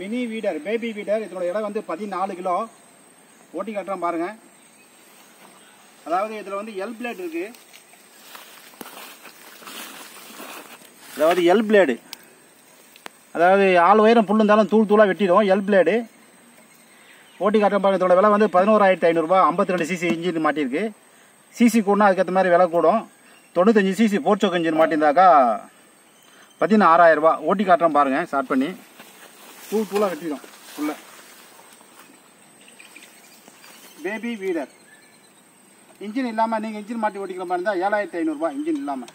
Mini வீடர் baby வீடர். இதோட இடம் வந்து பதினாலு கிலோ. ஓட்டி காட்டுறேன் பாருங்க. அதாவது இதில் வந்து எல் பிளேட் இருக்கு. அதாவது எல் பிளேடு அதாவது ஆள் உயரம் புல் இருந்தாலும் தூள் தூளாக வெட்டிடும். எல் பிளேடு ஓட்டி காட்டுற பாருங்க. இதோட விலை வந்து பதினோராயிரத்தி ஐநூறுரூபா ஐம்பத்தி ரெண்டு சிசி இன்ஜின் மாட்டியிருக்கு. சிசி கூடனா அதுக்கேற்ற மாதிரி விலை கூடும். தொண்ணூத்தஞ்சு சிசி போர்ச்சோக் இன்ஜின் மாட்டியிருந்தாக்கா பார்த்தீங்கன்னா ஆறாயிரம் ரூபாய். ஓட்டி காட்டுறோம் பாருங்க. ஸ்டார்ட் பண்ணி. தூள் தூளாக வெட்டிடும் உள்ள. பேபி வீடர் இன்ஜின் இல்லாமல் நீங்கள் இன்ஜின் மாட்டி ஓட்டிக்கிற மாதிரி இருந்தால் ஏழாயிரத்தி ஐநூறுரூபா இன்ஜின் இல்லாமல்